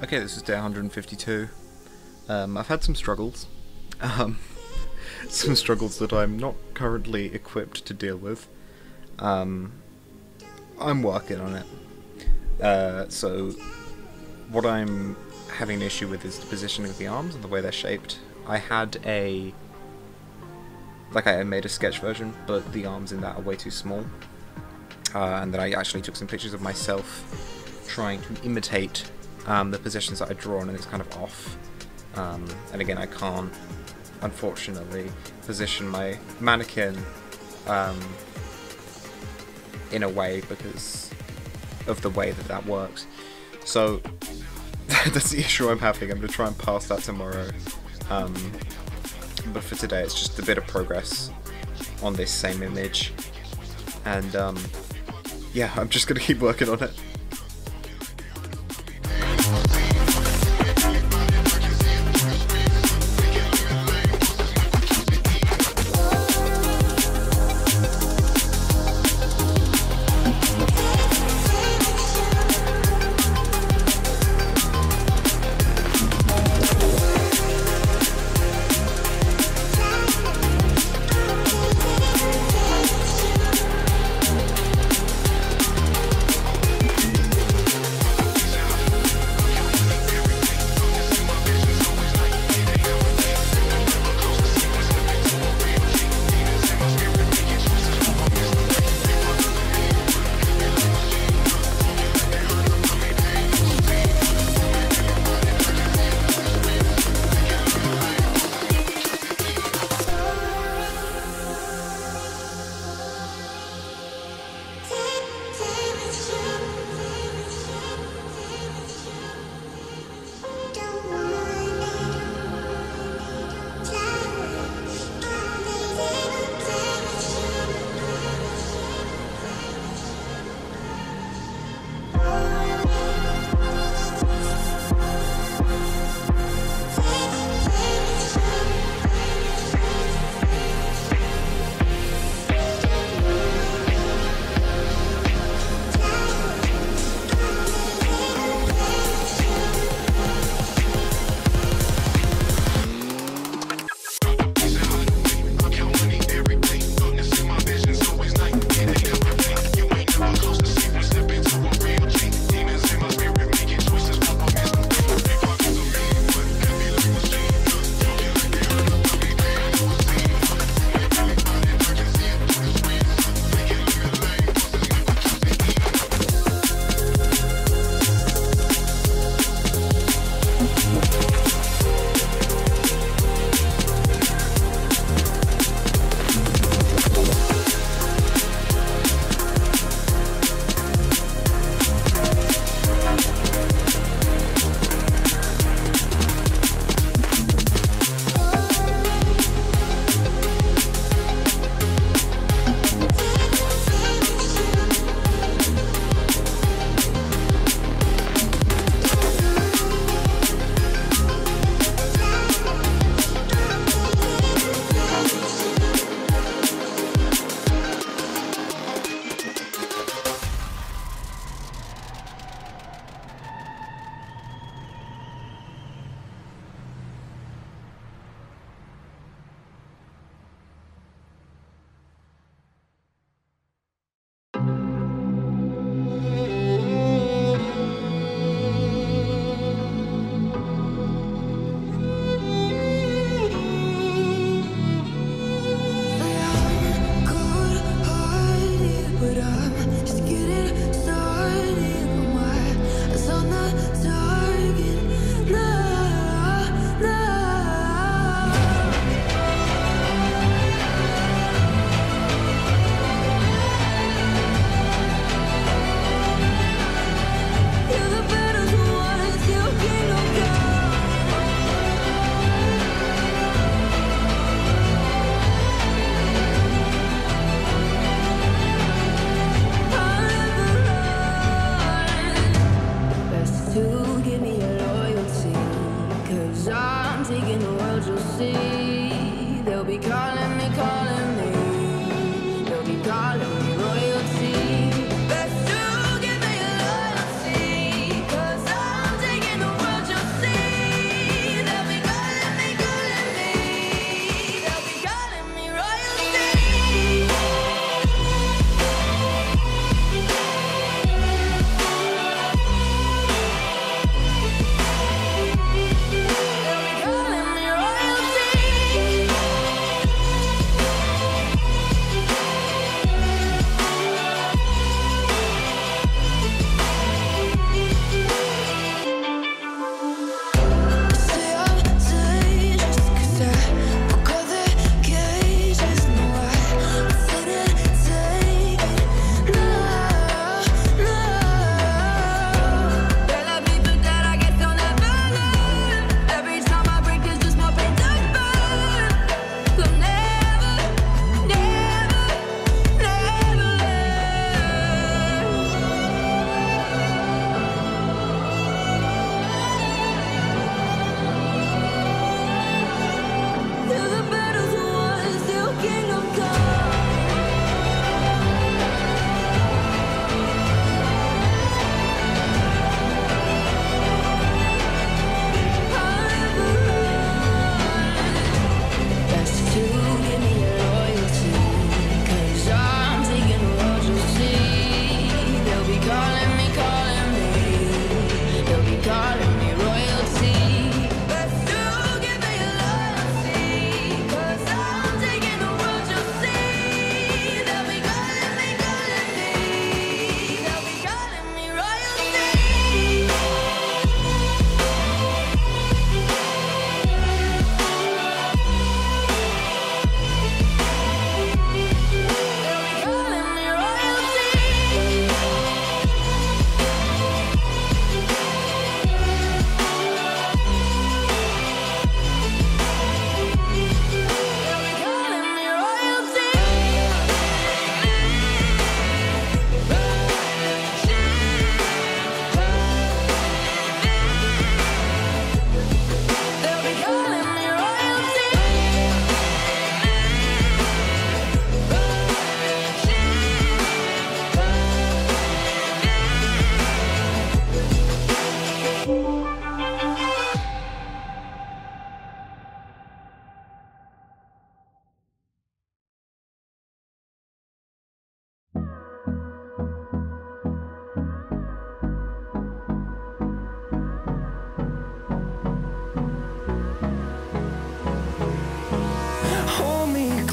Okay, this is day 152. Um, I've had some struggles. Um, some struggles that I'm not currently equipped to deal with. Um, I'm working on it. Uh, so, what I'm having an issue with is the positioning of the arms and the way they're shaped. I had a. Like, I made a sketch version, but the arms in that are way too small. Uh, and then I actually took some pictures of myself trying to imitate um, the positions that I draw on, and it's kind of off. Um, and again, I can't, unfortunately, position my mannequin um, in a way because of the way that that works. So that's the issue I'm having. I'm going to try and pass that tomorrow. Um, but for today, it's just a bit of progress on this same image. And um, yeah, I'm just going to keep working on it.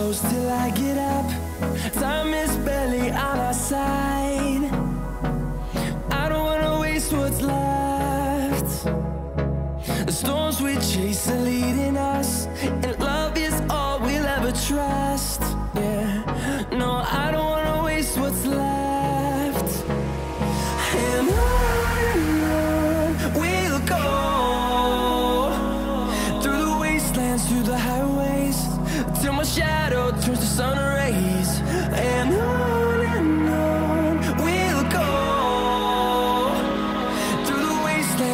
Close